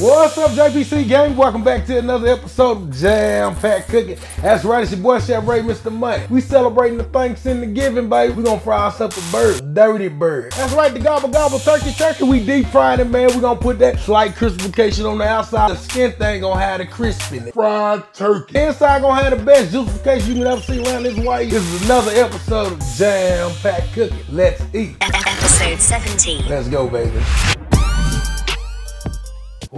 What's up, JPC gang? Welcome back to another episode of Jam Pack Cooking. That's right, it's your boy Chef Ray, Mr. Money. We celebrating the Thanksgiving the giving, baby. We gonna fry us up a bird, dirty bird. That's right, the gobble gobble turkey turkey. We deep frying it, man. We gonna put that slight crispification on the outside. The skin thing gonna have the crisp in it. fried turkey. Inside gonna have the best juicefication you can ever see around this way. This is another episode of Jam Pack Cooking. Let's eat. Episode 17. Let's go, baby.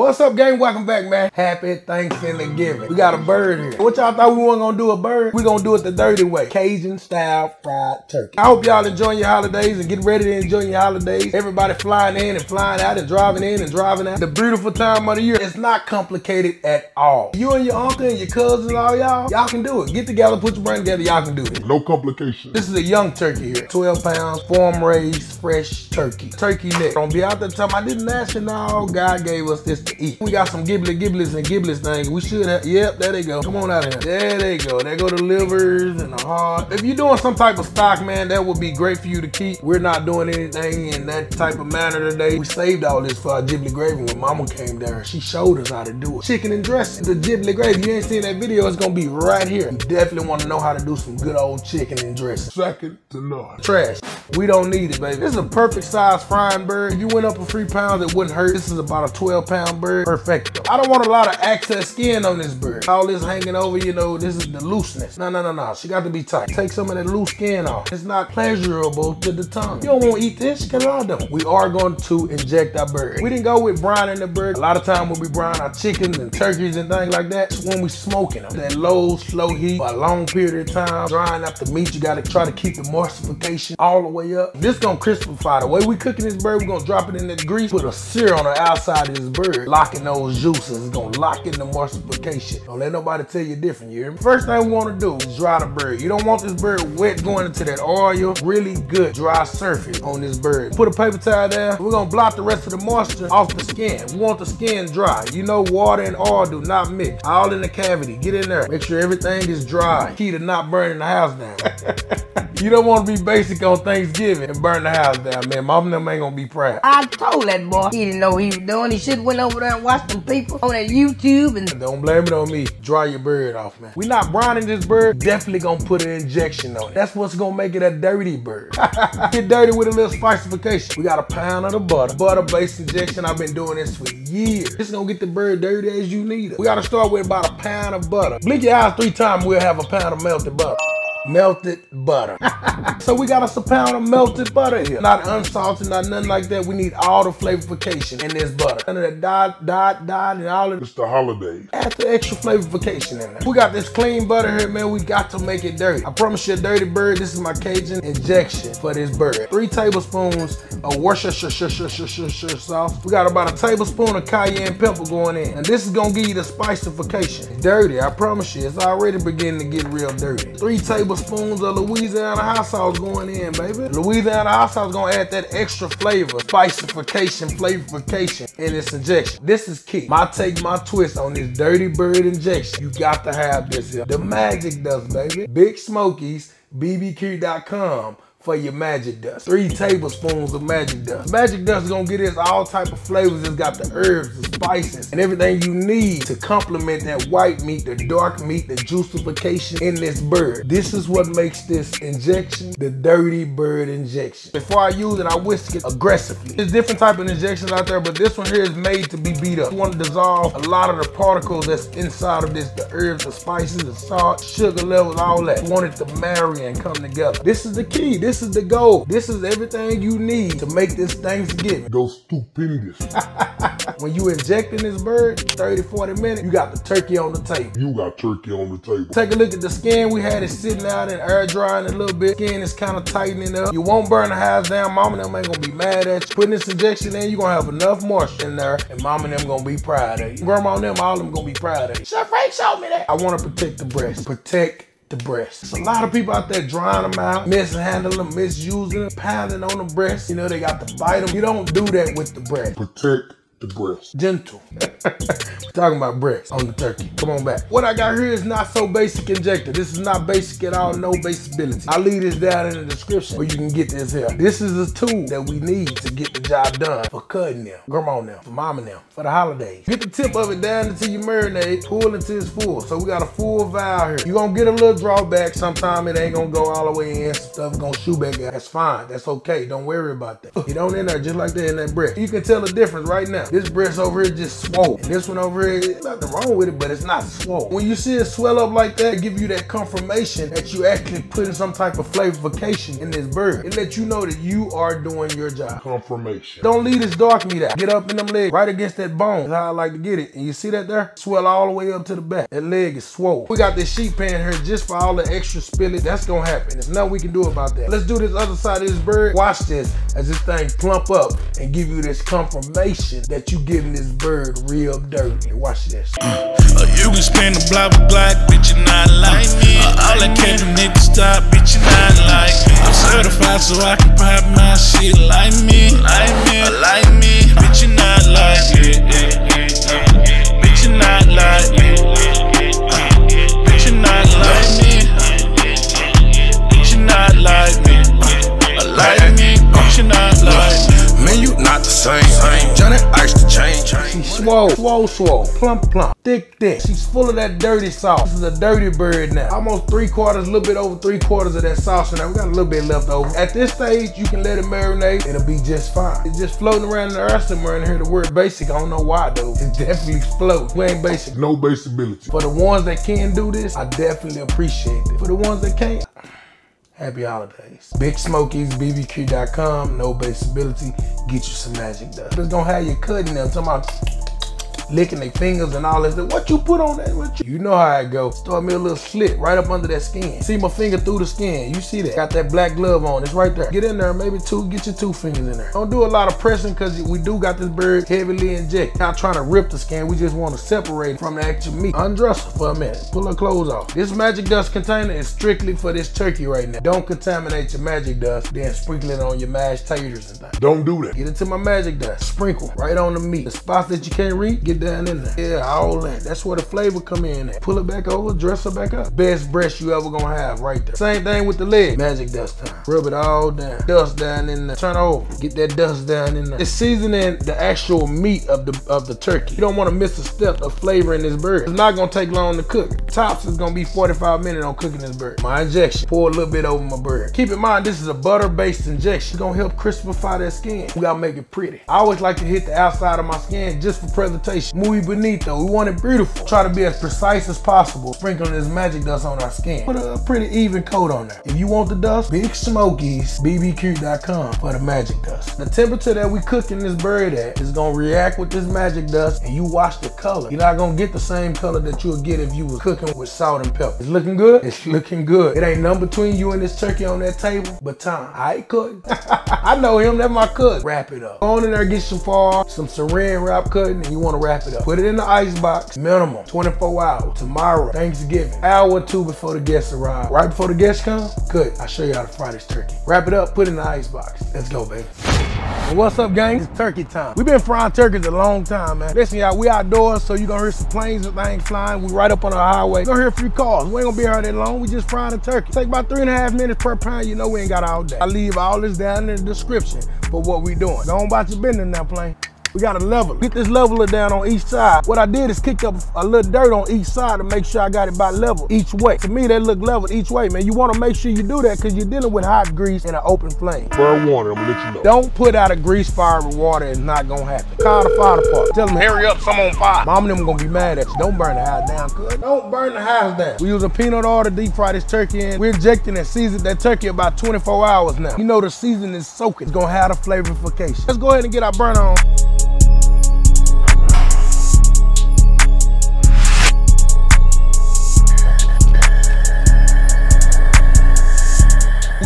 What's up, gang? Welcome back, man. Happy Thanksgiving. We got a bird here. What y'all thought we weren't gonna do a bird? We gonna do it the dirty way. Cajun style fried turkey. I hope y'all enjoying your holidays and getting ready to enjoy your holidays. Everybody flying in and flying out and driving in and driving out. The beautiful time of the year. It's not complicated at all. You and your uncle and your cousins, all y'all, y'all can do it. Get together, put your brain together, y'all can do it. No complications. This is a young turkey here. 12 pounds, farm raised, fresh turkey. Turkey neck. Don't be out there talking about this national. God gave us this eat. We got some gibbly gibblets and giblets things. We should have. Yep, there they go. Come on out of here. There they go. There go the livers and the heart. If you're doing some type of stock, man, that would be great for you to keep. We're not doing anything in that type of manner today. We saved all this for our giblet gravy when mama came down. She showed us how to do it. Chicken and dressing. The giblet gravy. You ain't seen that video, it's gonna be right here. You definitely want to know how to do some good old chicken and dressing Second to none. trash. We don't need it, baby. This is a perfect size frying bird. If you went up a three pounds, it wouldn't hurt. This is about a 12 pound bird. Perfecto. I don't want a lot of excess skin on this bird. All this hanging over, you know, this is the looseness. No, no, no, no. She got to be tight. Take some of that loose skin off. It's not pleasurable to the tongue. You don't want to eat this, out of them. We are going to inject our bird. We didn't go with brining the bird. A lot of time when we brine our chickens and turkeys and things like that, it's when we smoking them. That low, slow heat for a long period of time. Drying up the meat, you got to try to keep the emulsification all the way up. This gonna crispify. The way we cooking this bird, we gonna drop it in that grease, put a sear on the outside of this bird, locking those juices. It's gonna lock in the emulsification. Don't let nobody tell you different, you hear me? First thing we wanna do is dry the bird. You don't want this bird wet going into that oil. Really good dry surface on this bird. Put a paper towel there. We're gonna block the rest of the moisture off the skin. We want the skin dry. You know water and oil do not mix. All in the cavity. Get in there. Make sure everything is dry. Key to not burning the house down. You don't want to be basic on Thanksgiving and burn the house down, man. Mom and them ain't gonna be proud. I told that boy he didn't know he was doing. He should went over there and watched them people on that YouTube and Don't blame it on me. Dry your bird off, man. We not brining this bird. Definitely gonna put an injection on it. That's what's gonna make it a dirty bird. Get dirty with a little spicification. We got a pound of the butter. Butter-based injection. I've been doing this for years. This gonna get the bird dirty as you need it. We gotta start with about a pound of butter. Blink your eyes three times, we'll have a pound of melted butter. Melted butter. so we got us a pound of melted butter here. Not unsalted, not nothing like that. We need all the flavorification in this butter. None of that dot, dot, dot, and all of It's the holidays. Add the extra flavorification in there. We got this clean butter here, man. We got to make it dirty. I promise you, a dirty bird. This is my Cajun injection for this bird. Three tablespoons of Worcestershire sauce. We got about a tablespoon of cayenne pepper going in. And this is gonna give you the spicification. Dirty, I promise you. It's already beginning to get real dirty. Three tablespoons of Louisiana hot sauce going in, baby. Louisiana hot sauce gonna add that extra flavor, spicification, flavorification in this injection. This is key. My take, my twist on this dirty bird injection. You got to have this here. The magic dust, baby. Big Smokeys, BBQ.com for your magic dust. Three tablespoons of magic dust. Magic dust is gonna get us all type of flavors. It's got the herbs, the spices, and everything you need to complement that white meat, the dark meat, the juicification in this bird. This is what makes this injection the dirty bird injection. Before I use it, I whisk it aggressively. There's different type of injections out there, but this one here is made to be beat up. You want to dissolve a lot of the particles that's inside of this, the herbs, the spices, the salt, sugar levels, all that. You want it to marry and come together. This is the key. This is the goal. This is everything you need to make this Thanksgiving. Go stupendous. When you injecting this bird, 30, 40 minutes, you got the turkey on the table. You got turkey on the table. Take a look at the skin. We had it sitting out and air drying a little bit. Skin is kind of tightening up. You won't burn the house down. Mom and them ain't gonna be mad at you. Putting this injection in, you're gonna have enough moisture in there, and mom and them gonna be proud of you. Grandma and them, all of them gonna be proud of you. Chef Ray showed me that. I wanna protect the breast. Protect the breast. There's a lot of people out there drying them out, mishandling them, misusing them, pounding on the breast. You know, they got to bite them. You don't do that with the breast. Protect The breast. gentle. Talking about breast on the turkey. Come on back. What I got here is not so basic injector. This is not basic at all, no baseability. I'll leave this down in the description where you can get this here. This is a tool that we need to get the job done for cutting them, grandma them, for mama them, for the holidays. Get the tip of it down until you marinate, pull it until it's full. So we got a full valve here. You're gonna get a little drawback. Sometime it ain't gonna go all the way in. Stuff gonna shoot back out. That's fine. That's okay. Don't worry about that. Get on in there just like that in that breast. You can tell the difference right now. This breast over here just swole. And this one over here, nothing wrong with it, but it's not swole. When you see it swell up like that, give you that confirmation that you actually putting some type of flavorification in this bird. It let you know that you are doing your job. Confirmation. Don't leave this dark meat out. Get up in them legs, right against that bone. That's how I like to get it. And you see that there? Swell all the way up to the back. That leg is swole. We got this sheet pan here just for all the extra spillage. That's gonna happen. There's nothing we can do about that. Let's do this other side of this bird. Watch this as this thing plump up and give you this confirmation that you getting this bird real dirty. Watch this. Uh, you can spin the block with black, bitch, you not like me. Uh, all that cap niggas stop, bitch, you not like me. I'm certified so I can pop my shit like me. Like me, like me, bitch, you not like me. You not the same. Johnny Ice the chain. She swole, swole, swole, plump, plump, thick, thick. She's full of that dirty sauce. This is a dirty bird now. Almost three quarters, a little bit over three quarters of that sauce in there. We got a little bit left over. At this stage, you can let it marinate. It'll be just fine. It's just floating around in the earth somewhere and hear the word basic. I don't know why though. It definitely floats. We ain't basic. No baseability. For the ones that can do this, I definitely appreciate it. For the ones that can't, happy holidays. Big Smokeys, BBQ.com, no baseability, get you some magic dust. It's gonna have you cutting them, talking about licking their fingers and all this. What you put on that? What you, you know how it go. Start me a little slit right up under that skin. See my finger through the skin. You see that? Got that black glove on. It's right there. Get in there, maybe two, get your two fingers in there. Don't do a lot of pressing because we do got this bird heavily injected. Not trying to rip the skin. We just want to separate it from the actual meat. Undress her for a minute. Pull her clothes off. This magic dust container is strictly for this turkey right now. Don't contaminate your magic dust, then sprinkle it on your mashed taters and things. Don't do that. Get into my magic dust. Sprinkle right on the meat. The spots that you can't reach, get down in there. Yeah, all that. That's where the flavor come in at. Pull it back over, dress her back up. Best breast you ever gonna have right there. Same thing with the leg. Magic dust time. Rub it all down. Dust down in there. Turn over. Get that dust down in there. It's seasoning the actual meat of the of the turkey. You don't want to miss a step of flavoring this bird. It's not gonna take long to cook. Tops is gonna be 45 minutes on cooking this bird. My injection. Pour a little bit over my bird. Keep in mind this is a butter-based injection. It's gonna help crispify that skin. We gotta make it pretty. I always like to hit the outside of my skin just for presentation. Muy bonito. We want it beautiful. Try to be as precise as possible. Sprinkling this magic dust on our skin. Put a pretty even coat on there. If you want the dust, Big Smokeys, BBQ.com for the magic dust. The temperature that we cooking this bird at is gonna react with this magic dust and you watch the color. You're not gonna get the same color that you would get if you was cooking with salt and pepper. It's looking good? It's looking good. It ain't nothing between you and this turkey on that table, but time. I cutting. I know him, that's my cook. Wrap it up. Go on in there, get some fall, some saran wrap cutting, and you wanna wrap it up. Put it in the ice box, minimum 24 hours. Tomorrow, Thanksgiving, hour or two before the guests arrive. Right before the guests come, good. I'll show you how to fry this turkey. Wrap it up, put it in the ice box. Let's go, baby. What's up, gang? It's turkey time. We've been frying turkeys a long time, man. Listen, y'all, we outdoors, so you're gonna hear some planes and things flying. We right up on the highway. You're gonna hear a few cars. We ain't gonna be here that long. We just frying a turkey. Take about three and a half minutes per pound. You know we ain't got all day. I leave all this down in the description for what we doing. On about your business now, plane. We got a level. Get this leveler down on each side. What I did is kick up a little dirt on each side to make sure I got it by level each way. To me, that look level each way, man. You want to make sure you do that because you're dealing with hot grease in an open flame. Fair warning, I'm gonna let you know. Don't put out a grease fire with water. It's not gonna happen. Call the fire department. Tell them, hurry up, some on fire. Mom and them gonna be mad at you. Don't burn the house down, cuz. Don't burn the house down. We using peanut oil to deep fry this turkey in. We're injecting and seasoning that turkey about 24 hours now. You know the seasoning is soaking. It's gonna have the flavorification. Let's go ahead and get our burner on.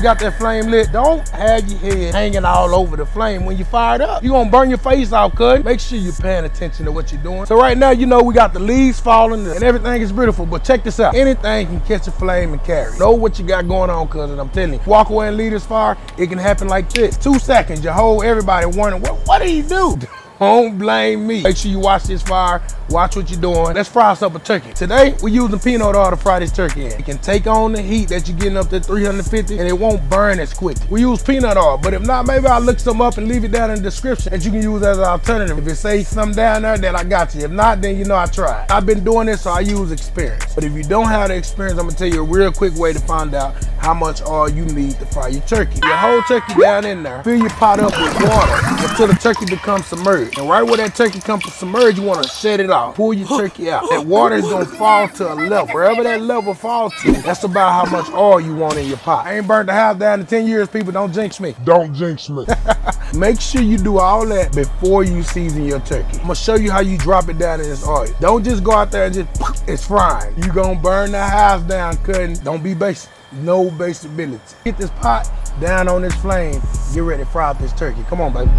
Got that flame lit. Don't have your head hanging all over the flame when you fire it up. You're gonna burn your face off, cuz. Make sure you're paying attention to what you're doing. So right now, you know we got the leaves falling and everything is beautiful. But check this out. Anything can catch a flame and carry. Know what you got going on, cuz. And I'm telling you, walk away and lead this fire, it can happen like this. Two seconds, you hold everybody wondering, what, what did he do? Don't blame me. Make sure you watch this fire. Watch what you're doing. Let's fry us up a turkey. Today, we're using peanut oil to fry this turkey in. It can take on the heat that you're getting up to 350 and it won't burn as quick. We use peanut oil, but if not, maybe I'll look some up and leave it down in the description that you can use as an alternative. If it says something down there, then I got you. If not, then you know I tried. I've been doing this, so I use experience. But if you don't have the experience, I'm gonna tell you a real quick way to find out how much oil you need to fry your turkey. Your whole turkey down in there, fill your pot up with water until the turkey becomes submerged. And right where that turkey comes submerged, you wanna shut it off. Pull your turkey out. That water is gonna fall to a level. Wherever that level falls to, that's about how much oil you want in your pot. I ain't burnt the house down in 10 years, people. Don't jinx me. Don't jinx me. Make sure you do all that before you season your turkey. I'm gonna show you how you drop it down in this oil. Don't just go out there and just, it's frying. You gonna burn the house down cutting. Don't be basic. No basic ability. Get this pot down on this flame. Get ready to fry up this turkey. Come on, baby.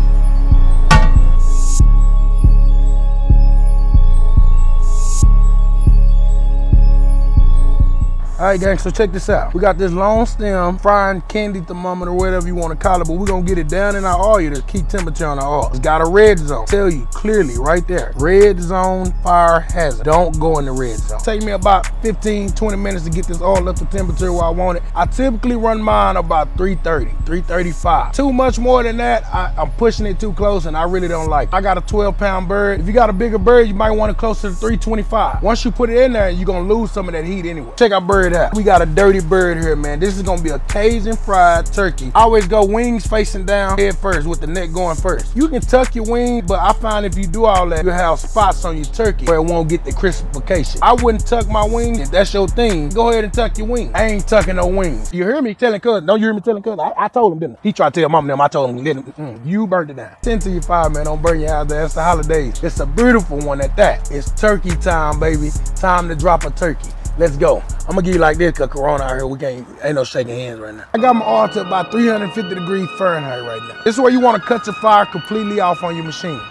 All right, gang, so check this out. We got this long stem frying candy thermometer, whatever you want to call it, but we're going to get it down in our oil to keep temperature on our oil. It's got a red zone. Tell you clearly right there. Red zone fire hazard. Don't go in the red zone. Take me about 15, 20 minutes to get this oil up to temperature where I want it. I typically run mine about 330, 335. Too much more than that, I, am pushing it too close and I really don't like it. I got a 12 pound bird. If you got a bigger bird, you might want it closer to 325. Once you put it in there, you're going to lose some of that heat anyway. Check out bird out. We got a dirty bird here, man. This is gonna be a Cajun fried turkey. I always go wings facing down, head first, with the neck going first. You can tuck your wings, but I find if you do all that, you'll have spots on your turkey where it won't get the crispification. I wouldn't tuck my wings. If that's your thing, go ahead and tuck your wings. I ain't tucking no wings. You hear me telling cuz? Don't you hear me telling cuz? I, I, told him, didn't I? He tried to tell mom them. I told him, let him, mm, you burned it down. 10 to your fire, man. Don't burn your house down. It's the holidays. It's a beautiful one at that. It's turkey time, baby. Time to drop a turkey. Let's go. I'm gonna give you like this cause Corona out here, we can't, ain't no shaking hands right now. I got my oil to about 350 degrees Fahrenheit right now. This is where you wanna cut your fire completely off on your machine.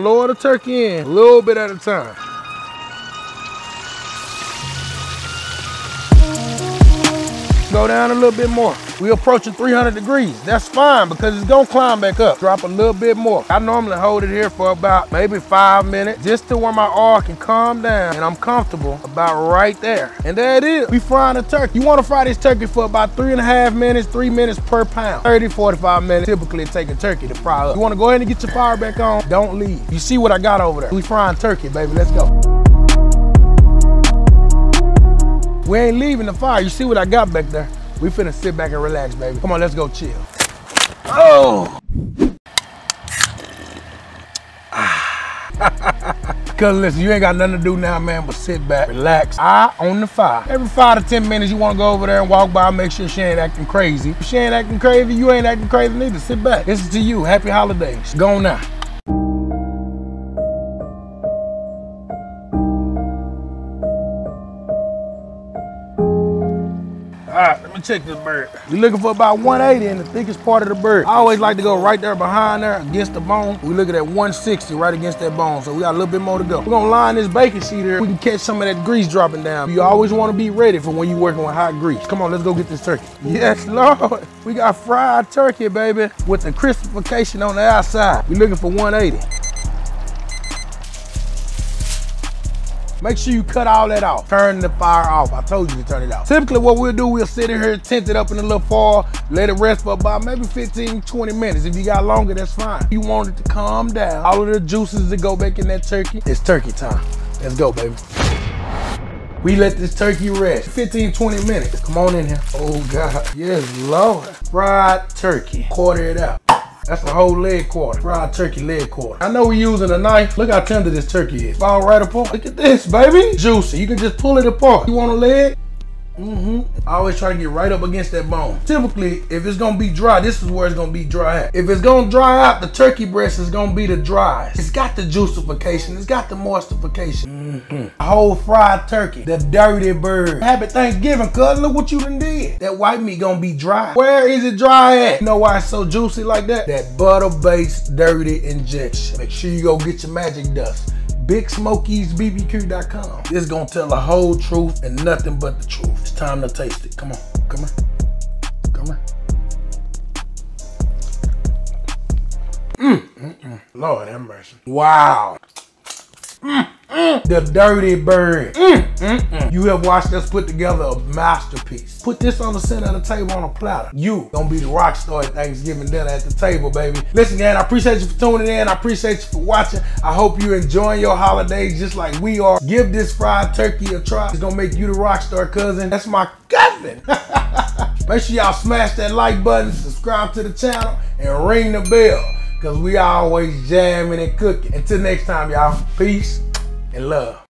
Lower the turkey in, a little bit at a time. Go down a little bit more. We approaching 300 degrees. That's fine because it's gonna climb back up. Drop a little bit more. I normally hold it here for about maybe five minutes just to where my oil can calm down and I'm comfortable about right there. And there it is. We frying the turkey. You wanna fry this turkey for about three and a half minutes, three minutes per pound. 30, 45 minutes typically take a turkey to fry up. You wanna go ahead and get your fire back on? Don't leave. You see what I got over there? We frying turkey, baby. Let's go. We ain't leaving the fire. You see what I got back there? We finna sit back and relax, baby. Come on, let's go chill. Oh! Cause listen, you ain't got nothing to do now, man, but sit back, relax, eye on the fire. Every five to 10 minutes, you wanna go over there and walk by, make sure she ain't acting crazy. If she ain't acting crazy, you ain't acting crazy neither. Sit back. This is to you. Happy holidays. Go now. Check this bird. We're looking for about 180 in the thickest part of the bird. I always like to go right there behind there against the bone. We're looking at 160 right against that bone. So we got a little bit more to go. We're gonna line this bacon sheet here. We can catch some of that grease dropping down. You always wanna be ready for when you're working with hot grease. Come on, let's go get this turkey. Yes, Lord. We got fried turkey, baby, with the crispification on the outside. We're looking for 180. Make sure you cut all that off. Turn the fire off. I told you to turn it off. Typically what we'll do, we'll sit in here, tent it up in a little foil, let it rest for about maybe 15, 20 minutes. If you got longer, that's fine. You want it to calm down. All of the juices to go back in that turkey. It's turkey time. Let's go, baby. We let this turkey rest 15, 20 minutes. Come on in here. Oh God, yes, Lord. Fried turkey, quarter it out. That's a whole leg quarter. Fried turkey leg quarter. I know we're using a knife. Look how tender this turkey is. Fall right apart. Look at this, baby. Juicy. You can just pull it apart. You want a leg? Mm-hmm. I always try to get right up against that bone. Typically, if it's gonna be dry, this is where it's gonna be dry at. If it's gonna dry out, the turkey breast is gonna be the driest. It's got the juicification, it's got the moistification. Mm-hmm. A whole fried turkey, the dirty bird. Happy Thanksgiving, cuz look what you done did. That white meat gonna be dry. Where is it dry at? You know why it's so juicy like that? That butter-based dirty injection. Make sure you go get your magic dust. BigSmokeysBBQ.com. This gonna tell the whole truth and nothing but the truth. It's time to taste it. Come on, come on, come on. Mm, mm, mm. Lord have mercy. Wow. Mm, mm. The Dirty Bird. Mm. You have watched us put together a masterpiece. Put this on the center of the table on a platter. You gonna be the rock star at Thanksgiving dinner at the table, baby. Listen, gang, I appreciate you for tuning in. I appreciate you for watching. I hope you're enjoying your holidays just like we are. Give this fried turkey a try. It's gonna make you the rock star cousin. That's my cousin. Make sure y'all smash that like button, subscribe to the channel, and ring the bell. Cause we always jamming and cooking. Until next time, y'all. Peace and love.